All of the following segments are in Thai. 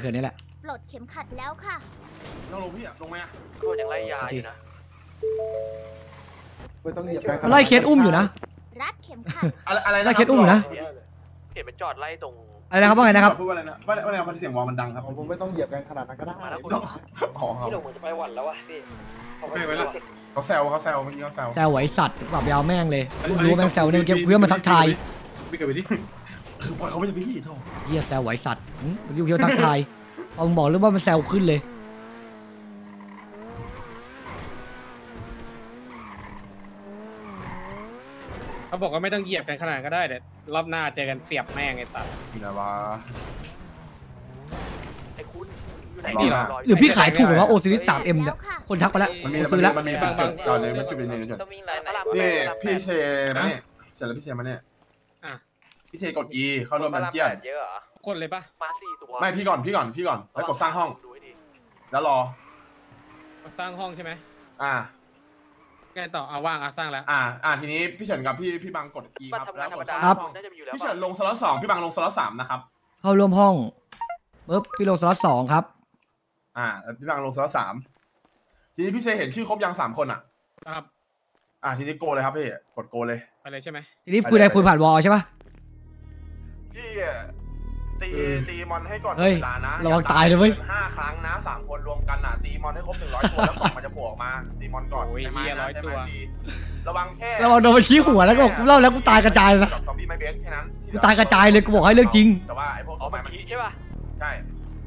ยคืนนี้แหละ ปลดเข็มขัดแล้วค่ะต้องลงพี่อะลงไหมอะโคตรยังไล่ยาอยู่นะ ไม่ต้องเหยียบแรงมันไล่เคสอุ้มอยู่นะ รัดเข็มขัด อะไรอะไรนะไล่เคสอุ้มอยู่นะ เห็นมันจอดไล่ตรงอะไรนะครับว่าไงนะครับ พูดว่าอะไรนะว่าว่าอะไรเพราะเสียงวอลมันดังครับ ผมไม่ต้องเหยียบแรงขนาดนั้นก็ได้มาแล้วคุณอ๋อครับพี่หลงเหมือนจะไปหวันแล้ววะพี่ไม่ไปแล้วเขาแซวเขาแซวเมื่อกี้เขาแซวแซวไอ้สัตว์แบบยาวแม่งเลยมึงรู้แม่งแซวเนี่ยเมื่อกี้เพื่อนมาทักทาย พี่เกิดไปดิ คือปล่อยเขาไม่จะพี่โทษเฮียแซวไอ้สัตว์หึเมื่อกี้เพื่อนทักทายพอมึงบอกเรื่องว่ามันแซวขึ้นเลย เขาบอกว่าไม่ต้องเหยียบกันขนาดก็ได้เดี๋ยวรอบหน้าเจอกันเสียบแม่งไอ้สัสนี่แหละวะ ไอ้คุณอยู่ไหนนี่เหรอ หรือพี่ขายถูกหรือว่าโอซิลิสสามเอ็มเนี่ยแล้วค่ะคนทักมาแล้วมันมีกูมันซื้อมีแล้ว มันมีสิบจุดก่อนเลยมันจุดเป็นหนึ่งจุด ต้องวิ่งไล่ไหน นี่พี่เชมาเนี่ยเสร็จแล้วพี่เชมาเนี่ยอะ พี่เชกด E เข้าร่วมมันเจียนเยอะเหรอ คนเลยปะมาสี่ตัวไม่พี่ก่อนพี่ก่อนพี่ก่อนแล้วกดสร้างห้อง ดูให้ดีแล้วรอมาสร้างห้องใช่ไหมอ่าไงต่อเอาว่างอะสร้างแล้ว อ่า อ่าทีนี้พี่เฉินกับพี่พี่บังกด E มาครับทำแล้งานวธรกรมดดาสร้างห้องน่าจะมีอยู่แล้วพี่เฉินลงสล็อตสองพี่บังลงสล็อตสามนะครับเข้าร่วมห้องปุ๊บพี่ลงสล็อตสองครับ อ่าแล้วพี่บังลงสล็อตสามทีนี้พี่เซเห็นชื่อครบยังสามคนอะ ครับ อ่าทีนี้โกเลยครับพี่กดโกเลยไปเลยใช่ไหมทีนี้คุยได้คุยผ่านวอลใช่ปะพี่ ตีตีมอนให้ก่อนเฮ้ยเวลานะระวังตายเลยเว้ย ห้าครั้งนะสามคนรวมกันอะตีมอนให้ครบหนึ่งร้อยตัวแล้วกล่องมันจะโผล่ออกมาตีมอนก่อนโอ้ยใช่ไหมเหี้ยนะร้อยใช่ไหมตัวตีระวังแค่ระวังโดนมันชี้หัวแล้วก็บอกกูเล่าแล้วกูตายกระจายเลยนะซอมบี้ไม่เบรกแค่นั้นกูตายกระจายเลยกูบอกให้เรื่องจริง แต่ว่าไอ้พวกอ๋อต่อไปมันมันขี้ใช่ป่ะใช่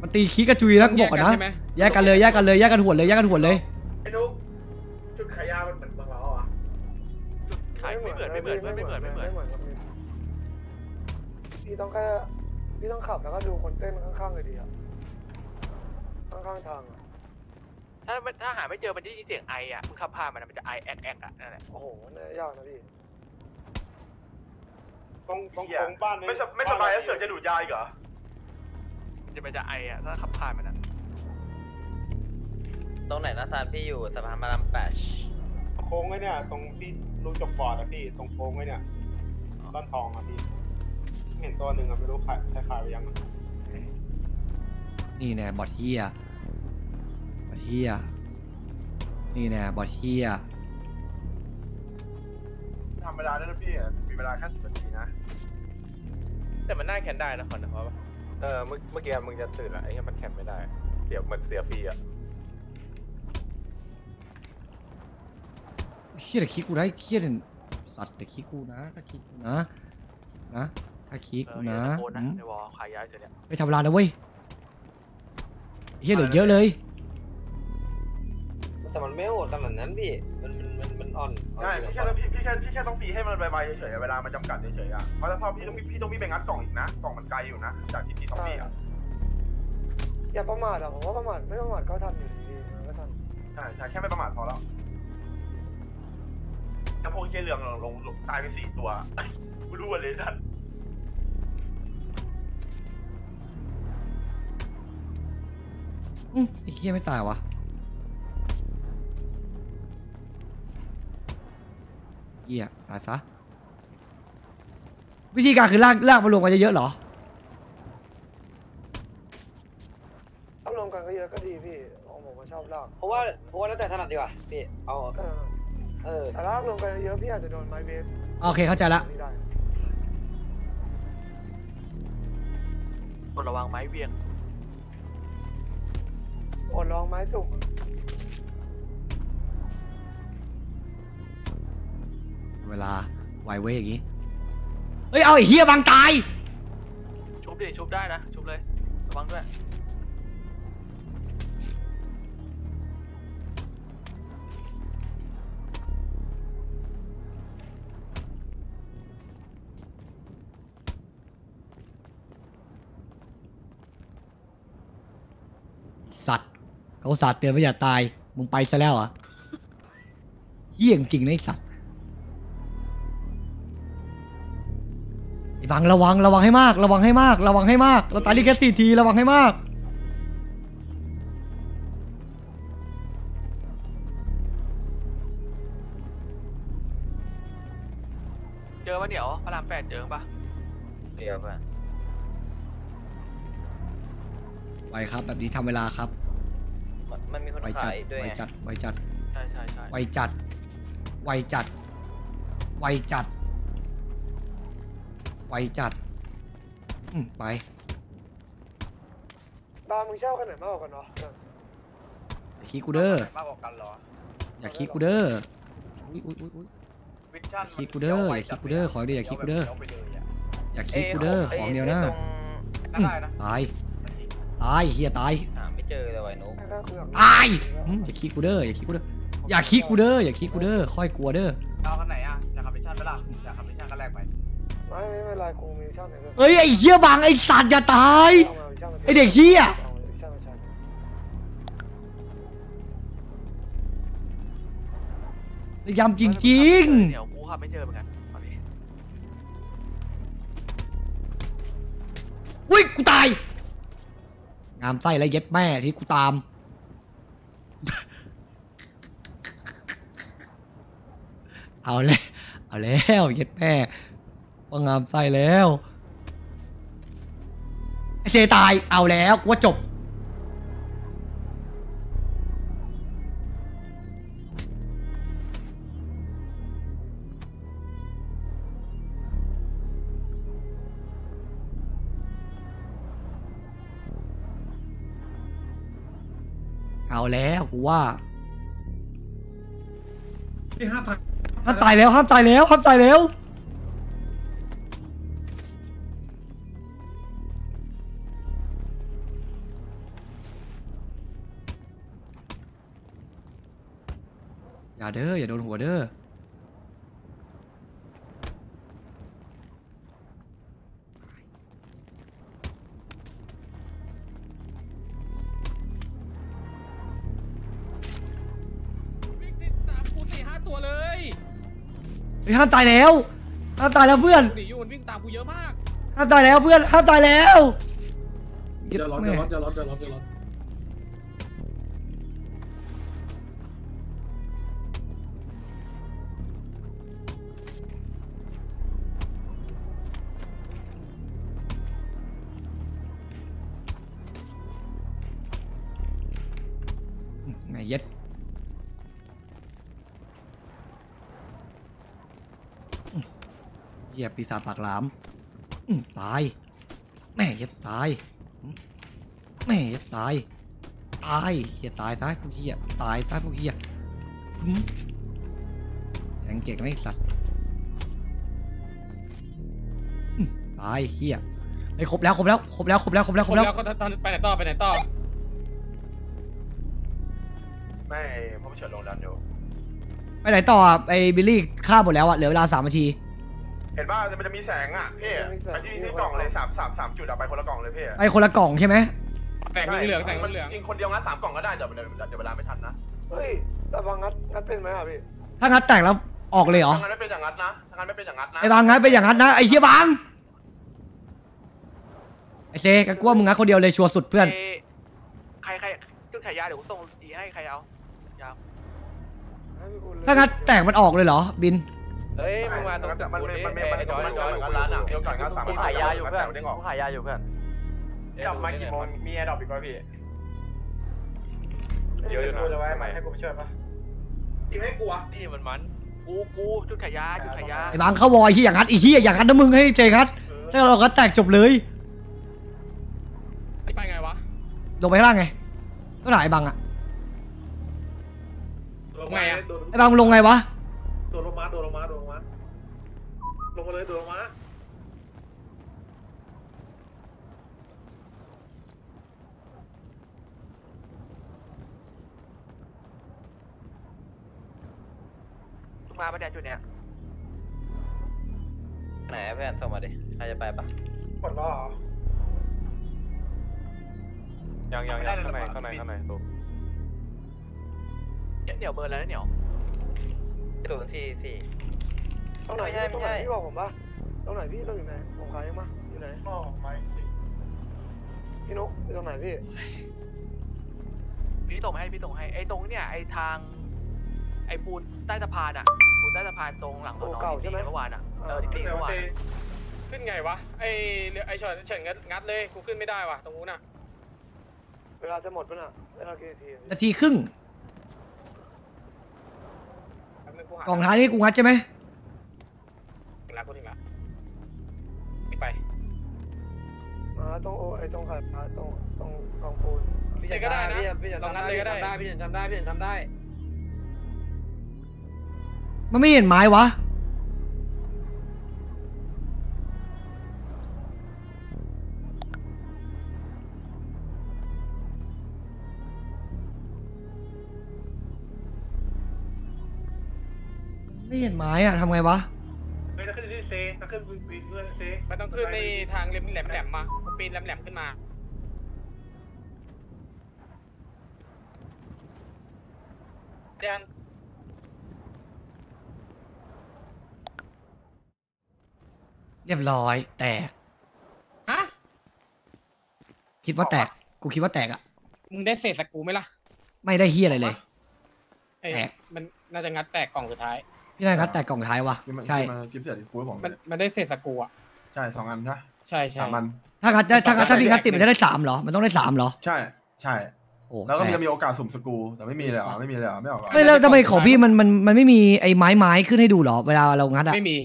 มันตีขี้กระจุยแล้วกูบอกก่อนนะใช่ไหมแยกกันเลยแยกกันเลยแยกกันหัวเลยแยกกันหัวเลย ไอ้นุ๊กจุดขายยามันเหมือนบางเราอะ ขายไม่เหมือนไม่เหมือนไม่เหมือนไม่เหมือนครับ พี่พี่ต้องแค่พี่ต้องขับแล้วก็ดูคนเต้นข้างๆเลยดีครับข้างๆทางอะถ้าถ้าหาไม่เจอมันจะได้ยินเสียงไออะมึงขับผ่านมันมันจะไอแอกแอกอะนั่นแหละโอ้โหน่ายากนะพี่ตรงตรงตรงบ้านไม่สไม่สบายแล้วเสือจะดูดยาอีกเหรอมันจะมันจะไออะถ้าขับผ่านมันอะตรงไหนนะซานพี่อยู่สะพานมารามแปชโค้งไว้เนี่ย ตรงที่รูจบบอร์ดอะพี่ตรงโค้งไว้เนี่ยต้นทองอะพี่ เห็นตัวหนึ่งอะไม่รู้ขายใครขายไปยังอะนี่แน่บอทเฮียบอทเฮียนี่แน่บอทเฮียทำเวลาได้นะพี่มีเวลาแค่สิบนาทีนะ แต่มันน่าแคนได้นะคอนนะเพราะว่าเออเมื่อเมื่อกี้มึงจะตื่นอะไอ้เหี้ยมันแข่งไม่ได้ เสียเหมือนเสียฟรีอะเฮียแต่ขี้กูได้เฮียเนี่ยสัตว์แต่ขี้กูนะถ้าขี้กูนะนะ ถ้าขี้เอกูออย่านะตะโกนนะอืมในวอลขายยาเฉยเนี่ยไม่ทำเวลานะเว้ยเฮียเหลือเยอะเลย แต่มันไม่โหดขนาดนั้นพี่ มันมันมันมันอ่อนใช่พี่แค่ต้องพี่พี่แค่พี่แค่ต้องตีให้มันไวๆเฉยๆเวลามันจำกัดเฉยๆอะเพราะถ้าพอพี่ต้องพี่ต้องพี่ไปงัดกล่องอีกนะกล่องมันไกลอยู่นะจากที่ตีสองปีอะอย่าประมาทอะผมว่าประมาทไม่ประมาทก็ทันอยู่ดีๆก็ทันใช่ใช่แค่ไม่ประมาทพอแล้วแล้วพวกเชี่ยเรืองลงลงตายไปสี่ตัวกูรู้เลยท่าน อืมไอ้เฮียไม่ตายวะเฮียตายซะ วิธีการคือลากลากมารวมกันเยอะๆเหรอ ถ้ารวมกันก็เยอะก็ดีพี่ของผมก็ชอบลากเพราะว่าเพราะว่าแล้วแต่ถนัดดีกว่าพี่เอาเออเออแต่ลากรวมกันเยอะพี่อาจจะโดนไม้เบสโอเคเข้าใจละ ไม่ได้กดระวังไม้เวียงอด ลองไม้สุกเวลาไวเว้ยอย่างงี้เฮ้ยเอาไอ้เฮียบังตาย ชุบดิชุบได้นะ ชุบเลยระวังด้วย สัตว์ เขาอุตสาห์เตือนว่าอย่าตาย มึงไปซะแล้วเหรอะเฮี้ยจริงนะไอ้สัตว์ไอ้บังระวังระวังให้มาก ระวังให้มาก ระวังให้มาก เราตายนี่แค่สี่ทีระวังให้มาก เจอปะเดี๋ยวพระรามแปดเจอปะเดี๋ยวป่ะไวครับ แบบนี้ทำเวลาครับ มันมันมีคนไวจัขาดยด้วยไวไงจัดไวจัดใช่ใช่ใช่ไวจัดไวจัดไวจัดไวจัดอืมไปตามึงเช่ากันไหนมากกว่ากันเนาะอย่าขี้กูเด้อมากกว่ากันเหรออย่าขี้กูเด้ออุ้ยอุ้ยอุ้ยอุ้ยวิชั่นอย่าขี้กูเด้ออย่าขี้กูเด้อขอเดียวอย่าขี้กูเด้อ อย่าขี้กูเด้อของเดียวนะนั่นได้นะตายตายเฮียตายหา ไม่เจอเลยไว้นุ๊กก็คือแบบตายอืมอย่าขี้กูเด้ออย่าขี้กูเด้ออย่าขี้กูเด้ออย่าขี้กูเด้อค่อยกลัวเด้อเอากันไหนอะอยากขับวิชั่นไหมล่ะอยากขับวิชั่นก็แลกไปไม่ไม่เป็นไรกูมีเช่าไหนก็เฮ้ยไอ้เฮียบังไอ้สัตว์อย่าตายเอามามีเช่ามาไอ้เด็กเหี้ยเอามามีเช่ามาเช่ายำจริงเดี๋ยวกูขับไม่เจอเหมือนกันตอนนี้ๆอุ้ยกูตาย งามไส้และเย็ดแม่ที่กูตาม เอาเลยเอาแล้วเย็ดแม่ว่างามไส้แล้วเจตายเอาแล้วกูว่าจบ เอาแล้วกูว่าที่ห้าพันห้ามตายแล้วห้ามตายแล้วห้ามตายแล้วอย่าเด้ออย่าโดนหัวเด้อ ตัวเลยเฮ้ยห้ามตายแล้วห้ามตายแล้วเพื่อนหนีอยู่มันวิ่งตามกูเยอะมากห้ามตายแล้วเพื่อนห้ามตายแล้วเดี๋ยวรถเดี๋ยวรถเดี๋ยวรถเดี๋ยวรถเดี๋ยวรถไงเย็ด เหยียบปีศาจปากหลามอื้อตาย แม่เย็ดตายอื้อแม่เย็ดตาย ตายเฮียตายซะพวกเฮียตายซะพวกเฮียอื้อแข็งเก่งไหมไอ้สัตว์อื้อตายเฮียไอ้ยครบแล้วครบแล้วครบแล้วครบแล้วครบแล้วคครนบแล้วแล้วก็ตอนไปไหนต่อไปไหนต่อ ไม่ผมเฉินลงดันอยู่ไปไหนต่ออะไอ้บิลลี่ฆ่าหมดแล้วอะเหลือเวลาสามนาที เห็นป่ะมันจะมีแสงอะพี่ไปที่ที่กล่องเลยสามสามสามจุดอะไปคนละกล่องเลยพี่ไปคนละกล่องใช่ไหมแสงเหลืองๆแสงเหลืองจริงคนเดียวงั้นสามกล่องก็ได้เดี๋ยวเดี๋ยวเดี๋ยวเวลาไม่ทันนะเฮ้ยแต่บางงัดงัดเป็นไหมอะพี่ถ้างัดแตกแล้วออกเลยเหรอถ้างั้นไม่เป็นอย่างนั้นนะถ้างั้นไม่เป็นอย่างนั้นนะไอ้บางงัดเป็นอย่างนั้นนะไอ้เฮียบางไอ้เซกันกลัวมึงงัดคนเดียวเลยชัวร์สุดเพื่อนอ้ใครใครจุดฉายาเดี๋ยวกูส่งดีให้ใครเอายาวให้พี่กูเลยถ้างัดแตกมันออกเลยเหรอบินเฮ้ยมึงมาตรงตึกมันมันดิมันไอ้มันไอ้จอยมันจอยอยู่ร้านอะเดี๋ยวก่อนครับสามกูขายยาอยู่เพื่อนกูขายยาอยู่เพื่อนดอกมากี่โมงมีแอร์ดอกอีกป่ะพี่เยอะอยู่นะกูจะไว้ไหมให้กูไปช่วยปะทีไม่กลัวนี่มันมันกูกูจุดขายาจุดขายาไอ้บางเข้าวอยที่อย่างนั้นไอ้เฮียอย่างนั้นนะมึงให้เจคัสถ้าเราก็แตกจบเลยไปไงวะลงไปข้างล่างไงก็ไหนไอ้บังอะลงไงอะไอ้บังลงไงวะ มาเลยโดดลงมามึงมาประเดี๋ยวจุดเนี้ยไหนเพื่อนส่งมาดิใครจะไปปะกดล้อเหรอ ยังยังยังข้างในข้างในข้างในตัวเหนียวเบอร์แล้วนะเหนียวศูนย์สี่สี่ ตรงไหนไม่ใช่ตรงไหนไม่ใช่พี่บอกผมปะตรงไหนพี่ต้องอยู่ไหนผมขายยังปะอยู่ไหนล้อไม่พี่นุ๊กอยู่ตรงไหนพี่พี่ส่งมาให้พี่ส่งให้ไอ้ตรงเนี่ยไอ้ทางไอ้ปูนใต้สะพานอะปูนใต้สะพานตรงหลังสอนอที่ตีเมื่อวานอะเออที่ตีเมื่อวานอะขึ้นไงวะไอเรือไอเฉินเฉินงัดงัดเลยกูขึ้นไม่ได้ว่ะตรงนู้นน่ะเวลาจะหมดปะน่ะเวลากี่นาทีอะนาทีครึ่งแป๊บนึงกูหากล่องท้ายนี่กูงัดใช่ไหม ถึงแล้วกูถึงแล้วนี่ไปมาตรงโอไอ้ตรงขัดมาตรงตรงกองปูนพี่ก็ได้นะลองงั้นเลยก็ได้พี่จำได้พี่จำได้มันไม่เห็นไม้วะไม่เห็นไม้อะทำไงวะเฮ้ ยถ้าขึ้นที่เซถ้าขึ้นปีนเพื่อนเซมันต้องขึ้นในทางแหลมแหลมๆมากูปีนแหลมแหลมๆขึ้นมายังเรียบร้อย แตก ฮะ คิดว่าแตก กูคิดว่าแตกอะมึงได้เศษสกรูไหมล่ะไม่ได้เฮียอะไรเลย เอ้ยแตก มันน่าจะงัดแตกกล่องสุดท้าย พี่นายงัดแตกกล่องท้ายวะที่มันใช่ ที่มันกิฟต์เสียที่กูให้ผมมันมันได้เศษสกรูอะใช่สองอันใช่ใช่ใช่สามอันถ้างัดถ้างัดถ้าพี่งัดติดมันจะได้สามเหรอ มันต้องได้สามเหรอใช่ใช่ โอ้แล้วก็แตมันจะมีโอกาสสุ่มสกรูแต่ไม่มีเลยเหรอไม่มีเลยเหรอไม่ออกเหรอไม่แล้วทำไมของพี่มันมันมันไม่มีไอ้ไม้ไม้ขึ้นให้ดูเหรอเวลาเรางัดอะไม่มี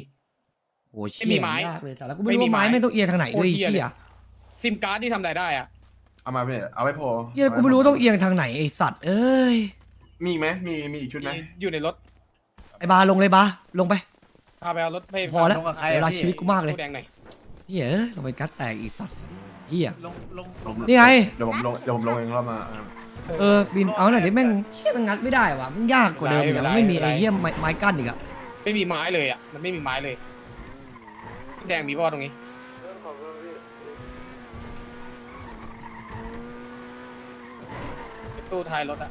โอ้เชี่ไม่มียไม้ยากเลยแต่แล้วกูไม่รู้ว่าไม้ไม่มีไม้ ไม่ต้องเอียงทางไหนด้วยไอ้โคตรเหี้ยเชี่เลยยซิมการ์ดที่ทำอะไรได้อะเอามาพี่เอาไว้โพลเฮียกูไม่รู้ว่าต้องเอียงทางไหนไอ้สัตว์เอ้ยมีไหมมีมีอีกชุดไหมอยู่ในรถ ไอ้บาลงเลยบาลงไป พาไปเอารถไปพอแล้วเวลาชีวิตกูมากเลย ตู้แดงหน่อยเฮียเอ้ยลงไปกัดแตกอีสัตว์เฮียผมนี่ไง เดี๋ยวผมลงเดี๋ยวผมลงเองรอบมาเออเออบินเอาหน่อยดิแม่งเชี่ยมันงัดไม่ได้ว่ะมันยากกว่าเดิมอีกอะมันไม่มีไอ้เฮียไม้ไม้กั้นอีกอะไม่มีไม้เลยอะ มันไม่มีไม้เลยตู้แดงมีป่าวตรงนี้เรื่องของเรื่องพี่ตู้ท้ายรถอะ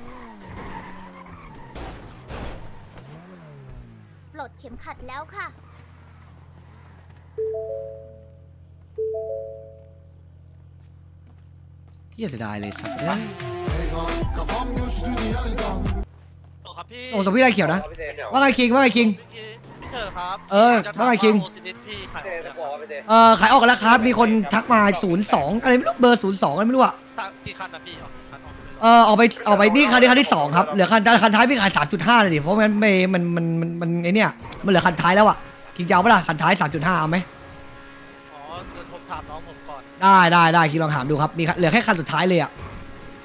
ปลดเข็มขัดแล้วค่ะ เฮียเสียดายเลยสัตว์เอ้ยครับพี่โอ้สมพี่ได้เขียวนะ พี่เต้ว่าไงคิง ว่าไงคิง พี่พี่เธอครับเออว่าไงคิง โอซิดิสพี่ขายพี่เต้จะบอกว่าพี่เต้เออขายออกกันแล้วครับ มีคนทักมา 02 อะไรไม่รู้ เบอร์ 02 อะไรไม่รู้อะ สักกี่คันนะพี่ออก กี่คันออกไปเลยเออเอาไปเอาไปนี่คันนี้คันที่สองครับเหลือคันคันท้ายพี่ขาย3.5เลยดิเพราะมันไม่มันมันมันมันไอเนี่ยมันเหลือคันท้ายแล้วอะคิงจะเอาปะล่ะคันท้าย3.5เอาไหมอ๋อเดี๋ยวผมถามน้องผมก่อนได้ได้ได้คิงลองถามดูครับมีคันเหลือแค่คันสุดท้ายเลยอะ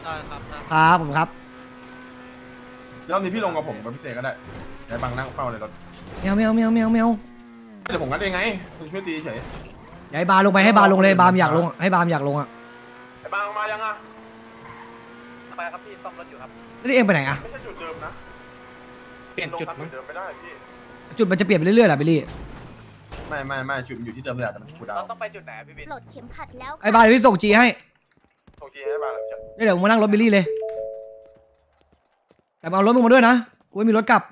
ได้ครับได้ครับผมครับรอบนี้พี่ลงกับผมกับพี่เสกก็ได้เดี๋ยวบังนั่งเฝ้าในรถแมวแมวแมวแมวแมวเดี๋ยวผมงัดเองไงคุณช่วยตีเฉยอย่าให้บาร์ลงไปให้บาร์ลงเลยบาร์มอยากลงอะให้บาร์มอยากลงอะไอ้บางมายังอะ ไปครับพี่ซ่อมรถอยู่ครับแล้วนี่เองไปไหนอะไม่ใช่จุดเดิมนะเปลี่ยนลงจุดทางมั้งเดิมไม่ได้พี่ จุดมันจะเปลี่ยนไปเรื่อยๆเหรอบิลลี่ ไม่ไม่ไม่ชุดอยู่ที่เดิมเลยอะแต่มันกูดาวเราต้องไปจุดไหนอะพี่บินปลดเข็มขัดแล้วไอ้ค่ะบาร์เดี๋ยวพี่ส่งจีให้ส่ง G ให้บางเลยใช่เดี๋ยวมึงมานั่งรถบิลลี่เลย แต่มาเอารถมึงมาด้วยนะกูไม่มีรถกลับ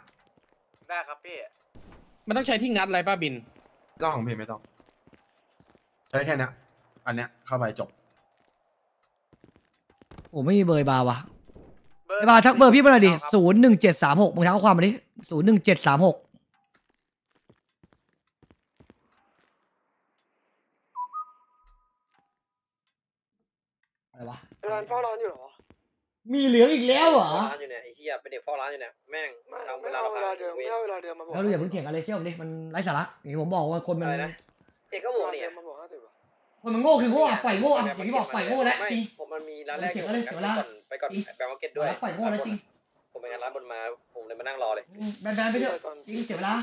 ได้ครับพี่ มันต้องใช้ที่งัดอะไรป้าบินไม่ต้องของพี่ไม่ต้อง ใช้แค่เนี้ยอันเนี้ยเข้าไปจบ โอ้ไม่มีเบอร์ไอ้บาร์วะไอ้บาร์ทักเบอร์พี่มาหน่อยดิศูนย์หนึ่งเจ็ดสามหกมึงทักข้อความมาดิศูนย์หนึ่งเจ็ดสามหกอะไรวะร้านเฝ้าร้านอยู่เหรอ มีเหลืองอีกแล้วเหรอ ร้านอยู่เนี่ยไอ้เหี้ยเป็นเด็กเฝ้าร้านอยู่เนี่ยแม่งไม่ทำเวไม่ลาเอาละเวลาเดิมไม่เอาเวลาเดิมมาบอกแล้วอย่าเพิ่งเถียงกันเลยเชื่อผมดิมันไร้สาระอย่างที่ผมบอกว่าคนมันอะไรนะเด็กก็เวบอกลาเนี่ย คนมันโง่คือโง่อะปล่อยโง่อะอย่างที่บอกปล่อยโง่แล้วไม่จริงผมมันมีร้านแรกเสียเวลาเสียเวลาไปก่อนไปก่อนแบงก์มาร์เก็ตด้วยปล่อยโง่แล้วจริงผมไปงานร้านบนมาผมเลยมานั่งรอเลยแบนๆไปเถอะจริงเสียเวลา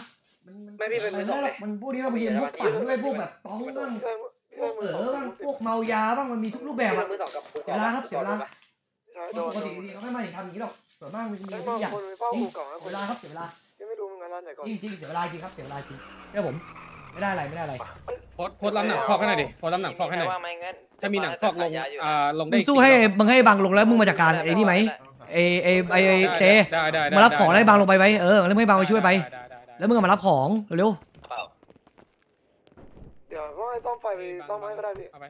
มันไม่พี่เป็นมือสองเลยมันพวกนี้มันพยายามพวกปั่นด้วยพวกแบบต้องบ้างพี่ได้พวกเอ๋อบ้างพวกเมายาบ้างมันมีทุกรูปแบบอะมือสองกับเสียเวลาครับเสียเวลาใช่คนโดนปกติดีเขาไม่มาถึงทำอย่างนี้หรอกส่วนมากมันมีได้ทุบากงอย่างคนไปเฝ้าจริงอู่เก่านะเสีคนยเวลาครับเสียเวลายังไม่รู้มึงงานร้านไหนก่อนจริงจริงเสียเวลาจริงครับเสียเวลาจริงเชื่อผม ไม่ได้อะไรไม่ได้อะไร โพสต์โพสต์รับหนังฟอกให้หน่อยดิโพสต์รับหนังฟอกให้หน่อยว่าไม่งั้นถ้ามีหนังฟอกลงอ่าลงมึได้งสู้ให้มึงให้บางลงแล้วมึงมาจัดการไอ้นี่ไหมไอ้ไอ้ไอ้ไอ้เจได้ได้ได้มารับของแล้วให้บางลงไปไหมเออแล้วให้บางไปช่วยไป ด้ด้ด้แล้วมึงก็มารับของเร็วเปล่าเดี๋ยวว่าให้ซ่อมไฟไปซ่อมให้ก็ได้พี่เอาไป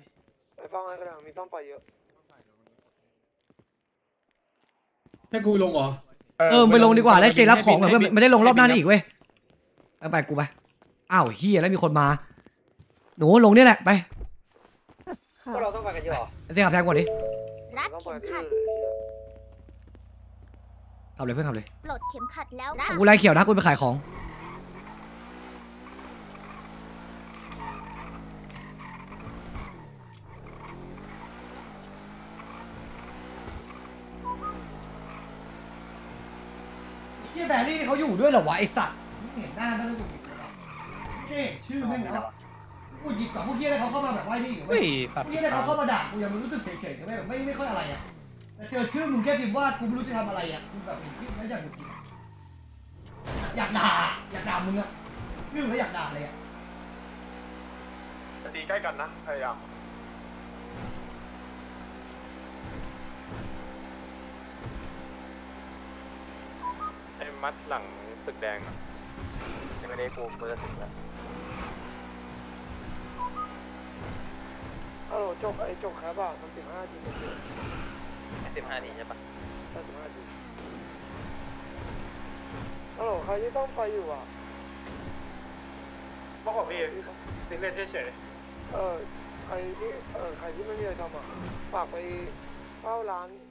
ไปซ่อมให้ก็ได้มีซ่อมไฟเยอะให้กูลงเหรอ ๆเออไปลงดีกว่าแล้วเจรับของก่อนเพื่อนไม่ได้ลงรอบหน้านี่อีกเว้ยเอาไปกูไป อ้าวเฮียแล้วมีคนมา หนูลงนี่แหละไปพวกเราต้องไปกันเยอะเหรอเสียขับแทนก่อนดิรัดต้องไปเข็มที่ขัดอื่นเลยขับเลยเพื่อนขับเลยปลดเข็มขัดแล้วค่ะกูไล่เขียวนะกูไปขายของ เฮียแบรี่เขาอยู่ด้วยเหรอวะไอสัตว์มึงเห็นหน้าไม่ได้กูผิด เลยไม่เห็นชื่อแม่งแล้วอะกูหยิบกับพวกเฮียได้เขาเข้ามาแบบว่านี่อยู่เฮ้เว้ยยสัตพว์วกเฮียได้เขาเข้ามาด่ากูยังรู้สึกเฉยๆใช่ไหมแบบไม่ไม่ค่อยอะไรอะแต่เจอชื่อมึงแค่พิมพ์ว่ากูไม่รู้จะทำอะไรอะกูแบบเห็นชื่อแล้วอยากหงุดหงิดอยากด่าอยากด่ามึงอะชื่อแล้วอยากด่าเลยอะจะตีใกล้กันนะพยายามไอ้มัดหลังตึกแดงอะไม่ได้กูกูจะถึงแล้ว เออจบไอ้จบครับอะมันสิบห้าทีเดียวสิบห้านี้ใช่ปะใช่สิบห้าทีเออใครที่ต้องไปอยู่อะบอกว่าพี่ติเล่นเฉยเออใครที่เออใครที่ไม่มีอะไรทำอะฝากไปเฝ้าร้านเออ